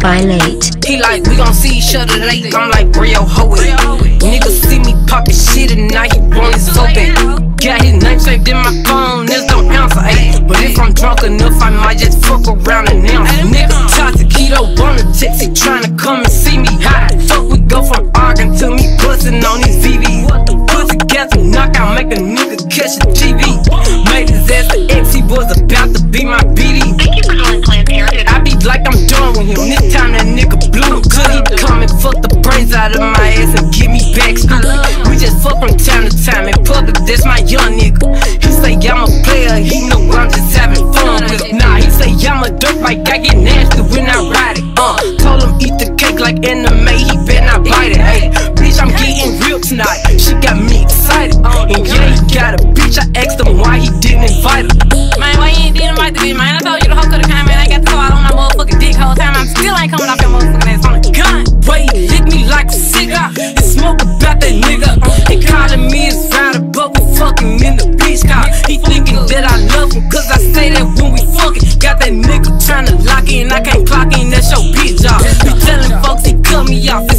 by Late. He like, we gon' see each other late. I'm like, real hoe at? Niggas see me poppin' shit and now he want his bad. Got his name saved in my phone, this don't answer, ayy. But if I'm drunk enough, I might just fuck around and announce. Nigga, toxic keto on the text, he tryna come and see me high. Fuck, we go from arguing to me bustin' on these VV. Pussy gas and knockout, make a nigga catch a TV. Made his ass an he was about to be my BD. Out of my ass and give me back? We just fuck from time to time and it, that's my young nigga. He say I'm a player, he know I'm just having fun with it. Nah, he say I'm a dope like I get nasty when I ride it. Uh, told him eat the cake like anime, he better not bite it. Hey, bitch, I'm getting real tonight. She got me excited. And yeah, he got a bitch. I asked him why he didn't invite her. Man, why you ain't did invite the bitch, man? I told you the hoe could've came, man. I got go out on my motherfucking dick whole time. I'm still ain't coming off your motherfucking like a cigar and smoke about that nigga. He calling me his rider, but we fucking in the beach car. He thinking that I love him, cause I say that when we fucking. Got that nigga tryna lock in, I can't clock in, that's your bitch job. He telling folks he cut me off, the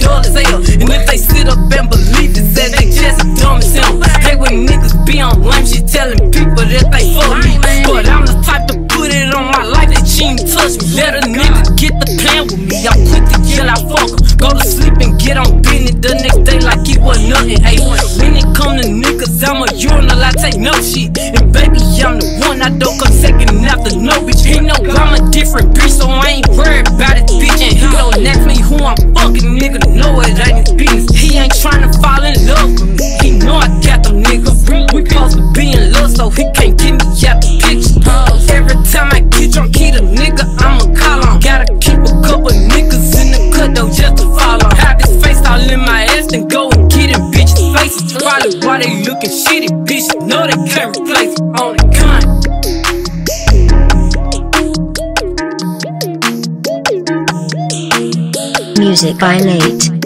door as hell. And if they sit up and believe it, said they just dumb as him. Hey, when niggas be on lame, she telling people that they fuck me. But I'm the type to put it on my life that she ain't touch me. Let a nigga get the plan with me. I'm quick to yell, I fuck him. Go to sleep get on business the next day like it was nothing. Hey, when it come to niggas, I'm a urinal, I take no shit. And baby, I'm the one I don't come second after no bitch. He know I'm a different bitch, so I ain't worried about it, bitch. And he don't ask me who I'm fucking, nigga. Know it ain't his business. He ain't tryna fall in love with me. He know I got them niggas. We supposed to be in love, so he can't in my ass, then go and get in bitches' faces. Probably why they looking shitty, bitches know they can't replace it on the gun. Music by Late.